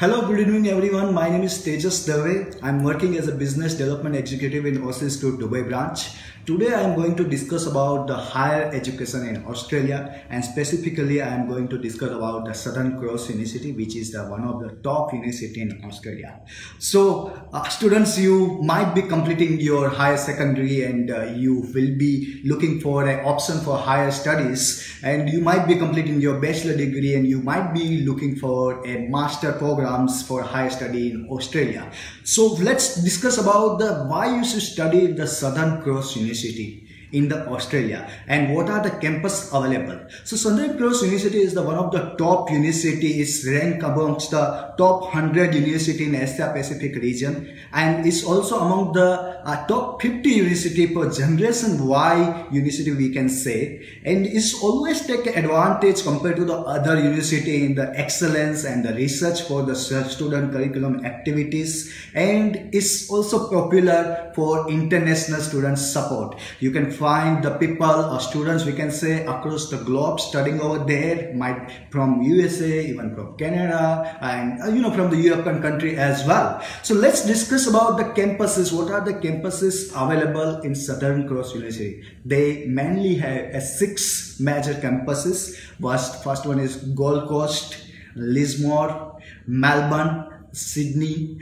Hello, good evening everyone. My name is Tejas Dave. I'm working as a business development executive in Aussizz Dubai branch. Today I am going to discuss about the higher education in Australia and specifically I am going to discuss about the Southern Cross University which is the one of the top university in Australia. So uh, students you might be completing your higher secondary and uh, you will be looking for an option for higher studies and you might be completing your bachelor degree and you might be looking for a master programs for higher study in Australia. So let's discuss about the why you should study the Southern Cross University University in the Australia and what are the campus available. So Southern Cross University is the one of the top universities ranked amongst the top 100 university in Asia Pacific region and is also among the uh, top 50 university per generation Y university we can say and is always take advantage compared to the other university in the excellence and the research for the student curriculum activities and is also popular for international student support. You can find the people or students we can say across the globe studying over there might from USA even from Canada and uh, you know from the European country as well. So let's discuss about the campuses. What are the campuses available in Southern Cross University? They mainly have uh, six major campuses. First, first one is Gold Coast, Lismore, Melbourne, Sydney,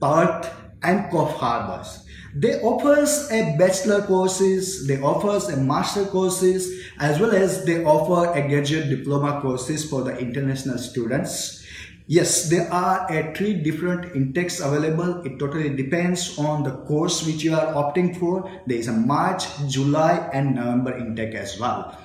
Perth and Coffs Harbors. They offers a bachelor courses, they offers a master courses as well as they offer a graduate diploma courses for the international students. Yes, there are three different intakes available. It totally depends on the course which you are opting for. There is a March, July and November intake as well.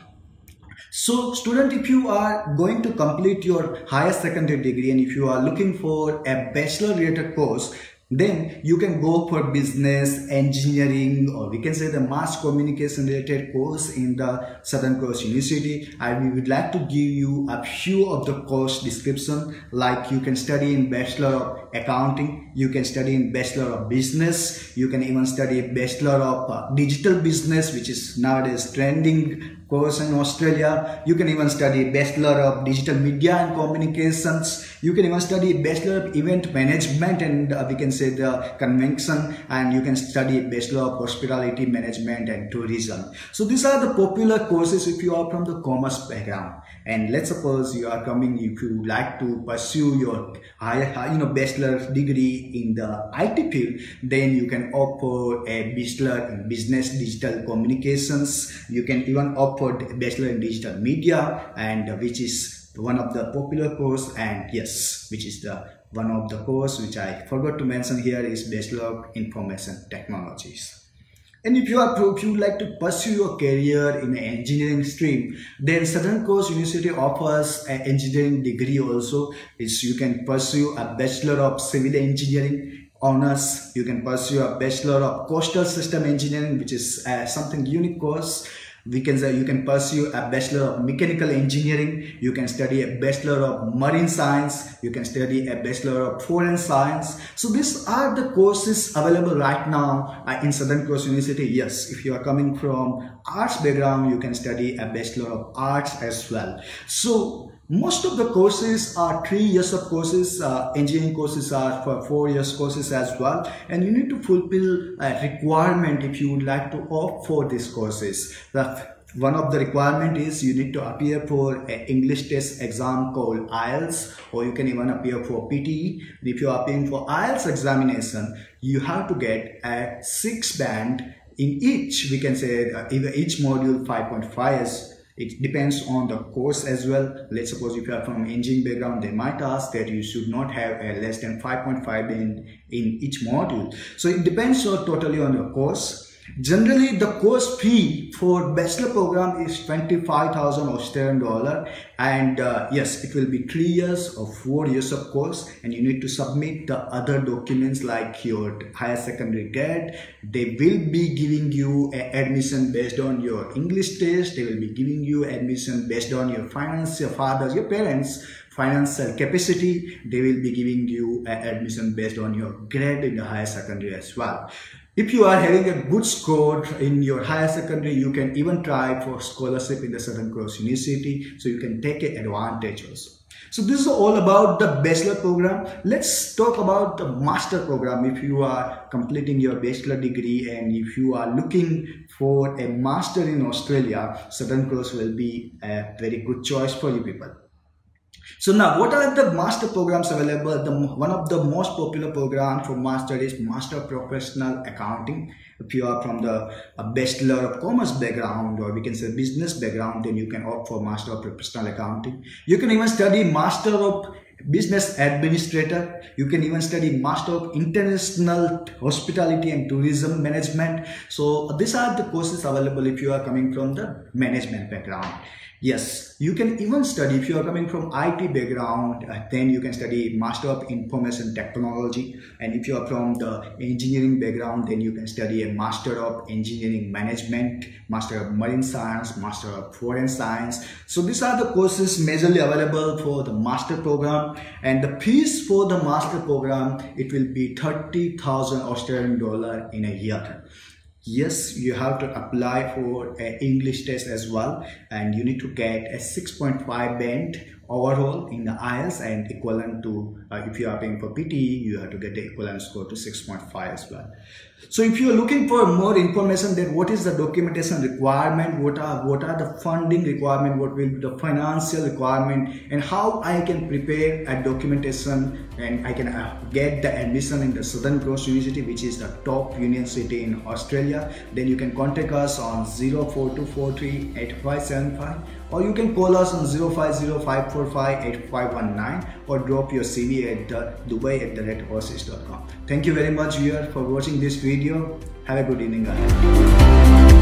So student, if you are going to complete your higher secondary degree and if you are looking for a bachelor related course, then you can go for business engineering or we can say the mass communication related course in the southern cross university i would like to give you a few of the course description like you can study in bachelor of accounting you can study in bachelor of business you can even study bachelor of uh, digital business which is nowadays trending course in Australia. You can even study Bachelor of Digital Media and Communications. You can even study Bachelor of Event Management and uh, we can say the convention and you can study Bachelor of Hospitality Management and Tourism. So these are the popular courses if you are from the commerce background. And let's suppose you are coming, if you like to pursue your higher, you know, bachelor degree in the IT field, then you can opt for a bachelor in business digital communications. You can even opt for bachelor in digital media and which is one of the popular course and yes which is the one of the course which i forgot to mention here is bachelor of information technologies and if you are if you would like to pursue your career in an engineering stream, then Southern Cross University offers an engineering degree also. You can pursue a Bachelor of Civil Engineering honors. You can pursue a Bachelor of Coastal System Engineering, which is uh, something unique course we can say you can pursue a bachelor of mechanical engineering you can study a bachelor of marine science you can study a bachelor of forest science. So these are the courses available right now uh, in southern cross university. Yes if you are coming from arts background you can study a bachelor of arts as well so most of the courses are three years of courses, uh, engineering courses are for four years courses as well. And you need to fulfill a requirement if you would like to opt for these courses. The one of the requirement is you need to appear for an English test exam called IELTS or you can even appear for PTE. If you are appearing for IELTS examination, you have to get a six band in each, we can say uh, each module 5.5 is it depends on the course as well. Let's suppose if you are from engineering background, they might ask that you should not have a less than 5.5 in, in each module. So it depends totally on your course. Generally, the course fee for bachelor program is 25,000 Australian dollar and uh, yes, it will be three years or four years of course and you need to submit the other documents like your higher secondary grade. They will be giving you admission based on your English test. They will be giving you admission based on your finance, your father's, your parents financial capacity they will be giving you admission based on your grade in the higher secondary as well if you are having a good score in your higher secondary, you can even try for scholarship in the Southern Cross University. So you can take advantage also. So this is all about the bachelor program. Let's talk about the master program. If you are completing your bachelor degree and if you are looking for a master in Australia, Southern Cross will be a very good choice for you people. So now, what are the master programs available? The, one of the most popular program for master is Master Professional Accounting. If you are from the Bachelor of Commerce background or we can say business background, then you can opt for Master of Professional Accounting. You can even study Master of Business Administrator. You can even study Master of International Hospitality and Tourism Management. So these are the courses available if you are coming from the management background. Yes, you can even study if you are coming from IT background, uh, then you can study Master of Information Technology. And if you are from the engineering background, then you can study a Master of Engineering Management, Master of Marine Science, Master of Forest Science. So these are the courses majorly available for the master program. And the fees for the master program, it will be 30,000 Australian dollar in a year yes you have to apply for an english test as well and you need to get a 6.5 band overall in the IELTS and equivalent to uh, if you are paying for PTE you have to get the equivalent score to 6.5 as well. So if you are looking for more information then what is the documentation requirement what are what are the funding requirement what will be the financial requirement and how I can prepare a documentation and I can uh, get the admission in the Southern Cross University which is the top university in Australia then you can contact us on 04243 or you can call us on 0505458519 or drop your CV at the dubai at the red Thank you very much viewer for watching this video. Have a good evening ahead.